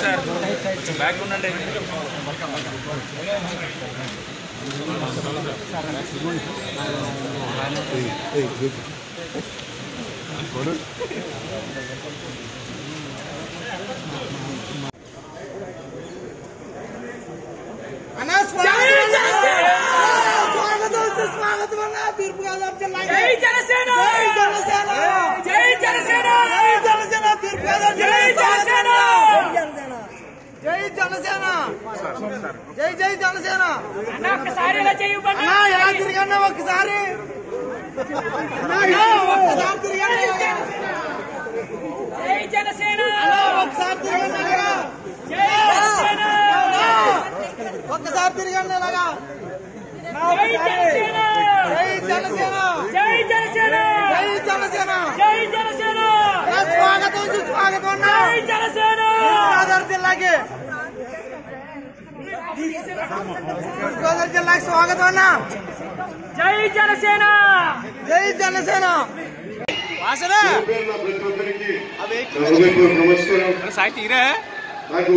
Sir కొంచెం back ఉండండి అన్నా స్వాగతం స్వాగతం స్వాగతం జై జనసేన జై జనసేన జై జనసేన జై జనసేన తీర్పు గోదావరి జిల్లా జై జనసేన జై జనసేన జై జై జనసేన అన్న ఒక్కసారి ఇలా చేయబడి అన్నా ఎలా తిరిగన్నా ఒక్కసారి అన్నా, ఇలా ఒక్కసారి తిరిగన్నా ఇలాగా. జై జనసేన అన్నా, ఒక్కసారి తిరగండి ఇలాగా. జై జనసేన అన్నా, ఒక్కసారి తిరగండి ఇలాగా జై జనసేన జై జనసేన జై జనసేన జై జనసేన జై జనసేన అన్నా, స్వాగతం స్వాగతం అన్నా జై జనసేన గోదావరి జిల్లాకి గోదావరి జిల్లాకి స్వాగతం అన్న జై జనసేన జై జనసేన వాసన పేరున ప్రతి ఒక్కరికి నా హృదయపూర్వక నమస్కారం సాయి తీరే నాకు